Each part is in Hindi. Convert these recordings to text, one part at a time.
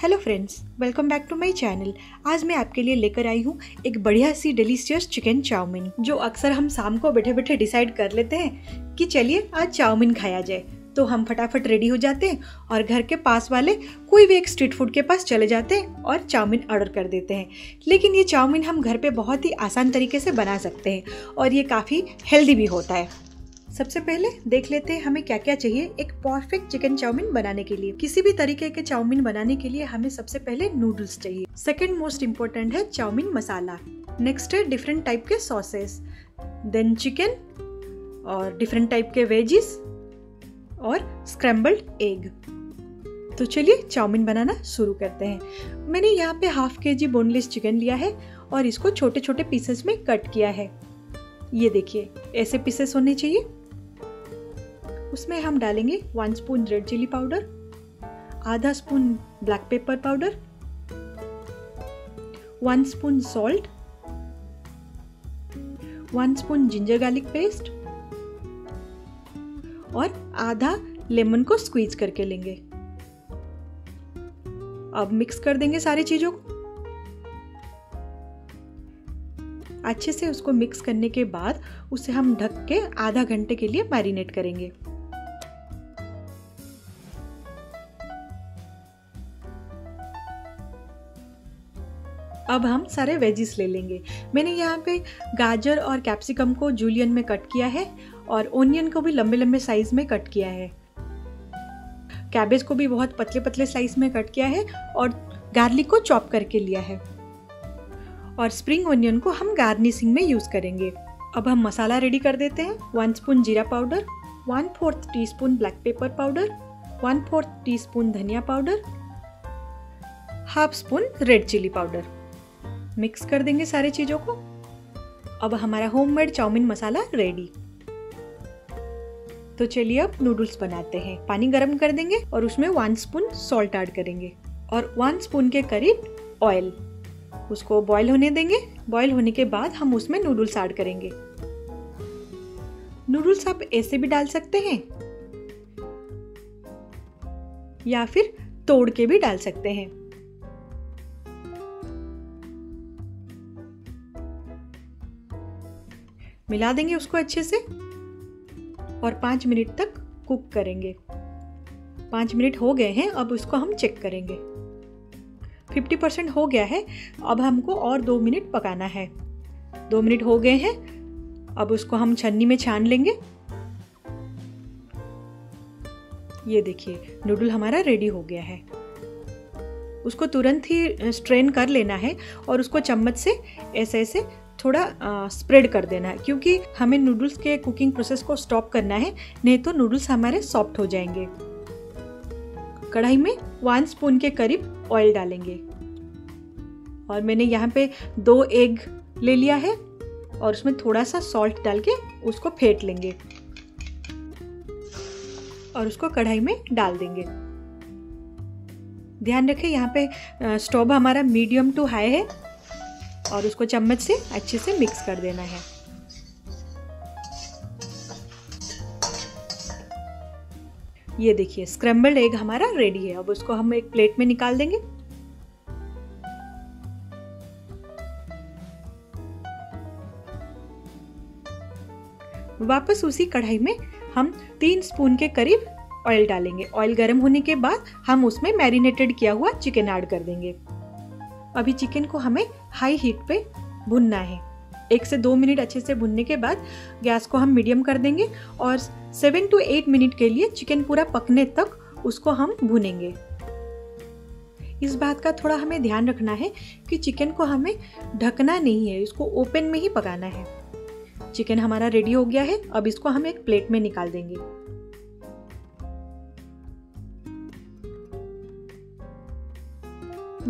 Hello friends welcome back to my channel आज मैं आपके लिए लेकर आई हूँ एक बढ़िया सी डिलीशियस चिकन चाउमीन जो अक्सर हम शाम को बैठे बैठे डिसाइड कर लेते हैं कि चलिए आज चाउमीन खाया जाए। तो हम फटाफट रेडी हो जाते हैं और घर के पास वाले कोई भी एक स्ट्रीट फ़ूड के पास चले जाते हैं और चाउमीन ऑर्डर कर देते हैं। लेकिन ये चाउमीन हम घर पे बहुत ही आसान तरीके से बना सकते हैं और ये काफ़ी हेल्दी भी होता है। सबसे पहले देख लेते हैं हमें क्या क्या चाहिए एक परफेक्ट चिकन चाउमीन बनाने के लिए। किसी भी तरीके के चाउमीन बनाने के लिए हमें सबसे पहले नूडल्स चाहिए। सेकेंड मोस्ट इम्पोर्टेंट है चाउमीन मसाला नेक्स्ट है डिफरेंट टाइप के सॉसेस देन चिकन और डिफरेंट टाइप के वेजिस और स्क्रैम्बल्ड एग तो चलिए चाउमीन बनाना शुरू करते हैं। मैंने यहाँ पे हाफ़ के जी बोनलेस चिकन लिया है और इसको छोटे छोटे पीसेस में कट किया है। ये देखिए, ऐसे पीसेस होने चाहिए। उसमें हम डालेंगे one spoon red chilli powder आधा spoon black pepper powder one spoon salt one spoon ginger garlic paste और आधा लेमन को स्क्वीज करके लेंगे। अब मिक्स कर देंगे सारी चीज़ों को। अच्छे से उसको मिक्स करने के बाद उसे हम ढक के आधा घंटे के लिए मैरिनेट करेंगे। अब हम सारे वेजिस ले लेंगे। मैंने यहाँ पे गाजर और कैप्सिकम को जूलियन में कट किया है और ओनियन को भी लंबे लंबे साइज़ में कट किया है। कैबेज को भी बहुत पतले पतले साइज़ में कट किया है और गार्लिक को चॉप करके लिया है। और स्प्रिंग ओनियन को हम गार्निशिंग में यूज़ करेंगे। अब हम मसाला रेडी कर देते हैं। वन स्पून जीरा powder one fourth teaspoon black pepper powder one fourth teaspoon धनिया powder half spoon red chilli powder mix कर देंगे सारी चीज़ों को। अब हमारा होममेड चाउमीन मसाला रेडी। तो चलिए अब नूडल्स बनाते हैं। पानी गर्म कर देंगे और उसमें वन स्पून सॉल्ट ऐड करेंगे और वन स्पून के करीब ऑयल उसको बॉईल होने देंगे। बॉईल होने के बाद हम उसमें नूडल्स ऐड करेंगे। नूडल्स आप ऐसे भी डाल सकते हैं। या फिर तोड़ के भी डाल सकते हैं। मिला देंगे उसको अच्छे से और पाँच मिनट तक कुक करेंगे। पाँच मिनट हो गए हैं, अब उसको हम चेक करेंगे। फिफ्टी परसेंट हो गया है, अब हमको और दो मिनट पकाना है। दो मिनट हो गए हैं, अब उसको हम छन्नी में छान लेंगे। ये देखिए, नूडल हमारा रेडी हो गया है। उसको तुरंत ही स्ट्रेन कर लेना है और उसको चम्मच से ऐसे ऐसे थोड़ा स्प्रेड कर देना है, क्योंकि हमें नूडल्स के कुकिंग प्रोसेस को स्टॉप करना है, नहीं तो नूडल्स हमारे सॉफ्ट हो जाएँगे। कढ़ाई में वन स्पून के करीब ऑयल डालेंगे। और मैंने यहाँ पे दो एग ले लिया है, और उसमें थोड़ा सा सॉल्ट डाल के उसको फेंट लेंगे। और उसको कढ़ाई में डाल देंगे। ध्यान रखें, यहाँ पे स्टोव हमारा मीडियम टू हाई है। और उसको चम्मच से अच्छे से मिक्स कर देना है। ये देखिए स्क्रम्बल्ड एग हमारा रेडी है। अब उसको हम एक प्लेट में निकाल देंगे। वापस उसी कढ़ाई में हम तीन स्पून के करीब ऑयल डालेंगे। ऑयल गर्म होने के बाद हम उसमें मैरिनेटेड किया हुआ चिकन ऐड कर देंगे। अभी चिकन को हमें हाई हीट पे भुनना है। एक से दो मिनट अच्छे से भुनने के बाद गैस को हम मीडियम कर देंगे और सेवन टू एट मिनट के लिए चिकन पूरा पकने तक उसको हम भुनेंगे। इस बात का थोड़ा हमें ध्यान रखना है कि चिकन को हमें ढकना नहीं है, इसको ओपन में ही पकाना है। चिकन हमारा रेडी हो गया है, अब इसको हम एक प्लेट में निकाल देंगे।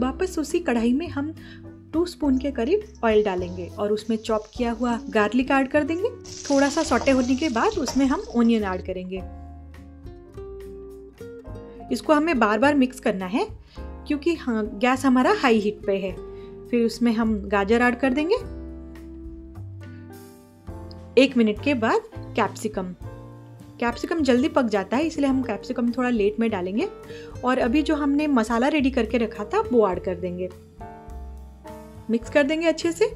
वापस उसी कढ़ाई में हम टू स्पून के करीब ऑयल डालेंगे और उसमें चॉप किया हुआ गार्लिक ऐड कर देंगे। थोड़ा सा सोटे होने के बाद उसमें हम ओनियन ऐड करेंगे। इसको हमें बार बार मिक्स करना है, क्योंकि हाँ गैस हमारा हाई हीट पे है। फिर उसमें हम गाजर ऐड कर देंगे। एक मिनट के बाद कैप्सिकम कैप्सिकम जल्दी पक जाता है, इसलिए हम कैप्सिकम थोड़ा लेट में डालेंगे। और अभी जो हमने मसाला रेडी करके रखा था, वो ऐड कर देंगे। मिक्स कर देंगे अच्छे से।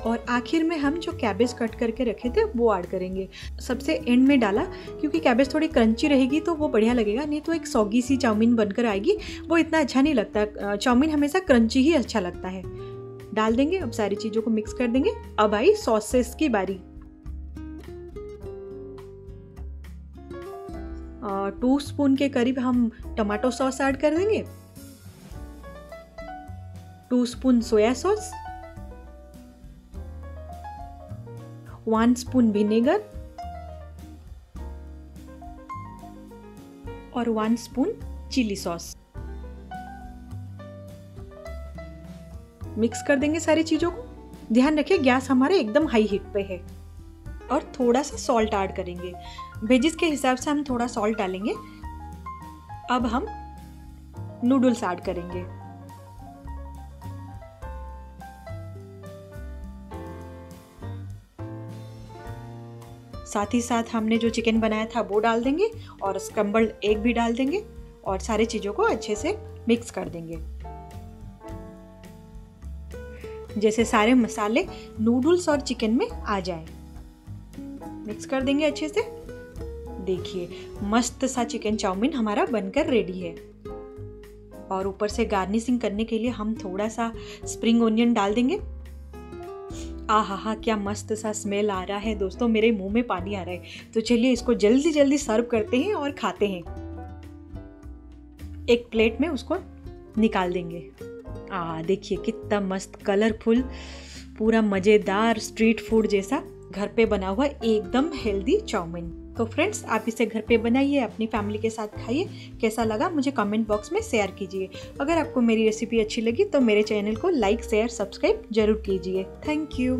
और आखिर में हम जो कैबेज कट करके रखे थे, वो ऐड करेंगे। सबसे एंड में डाला, क्योंकि कैबेज थोड़ी क्रंची रहेगी तो वो बढ़िया लगेगा, नहीं तो एक सौगी सी चाउमीन बनकर आएगी। वो इतना अच्छा नहीं लगता। चाउमीन हमेशा क्रंची ही अच्छा लगता है। डाल देंगे, अब सारी चीज़ों को मिक्स कर देंगे। अब आई सॉसेस की बारी। टू स्पून के करीब हम टमाटो सॉस ऐड कर देंगे। Two spoon soya sauce one spoon vinegar और one spoon chilli sauce mix कर देंगे सारी चीज़ों को। ध्यान रखिए, गैस हमारे एकदम हाई हीट पे है। और थोड़ा सा सॉल्ट ऐड करेंगे। वेजिस के हिसाब से हम थोड़ा सॉल्ट डालेंगे। अब हम नूडल्स ऐड करेंगे। साथ ही साथ हमने जो चिकन बनाया था, वो डाल देंगे और स्क्रम्बल्ड एग भी डाल देंगे और सारी चीज़ों को अच्छे से मिक्स कर देंगे। जैसे सारे मसाले नूडल्स और चिकन में आ जाए। मिक्स कर देंगे अच्छे से। देखिए, मस्त सा चिकन चाउमीन हमारा बनकर रेडी है। और ऊपर से गार्निशिंग करने के लिए हम थोड़ा सा स्प्रिंग ओनियन डाल देंगे। आ हा हा क्या मस्त सा स्मेल आ रहा है। दोस्तों, मेरे मुँह में पानी आ रहा है। तो चलिए इसको जल्दी जल्दी सर्व करते हैं और खाते हैं। एक प्लेट में उसको निकाल देंगे। आ, देखिए कितना मस्त कलरफुल पूरा मज़ेदार स्ट्रीट फ़ूड जैसा घर पे बना हुआ एकदम हेल्दी चाउमीन। तो फ्रेंड्स आप इसे घर पे बनाइए, अपनी फैमिली के साथ खाइए। कैसा लगा मुझे कमेंट बॉक्स में शेयर कीजिए। अगर आपको मेरी रेसिपी अच्छी लगी तो मेरे चैनल को लाइक शेयर सब्सक्राइब ज़रूर कीजिए। Thank you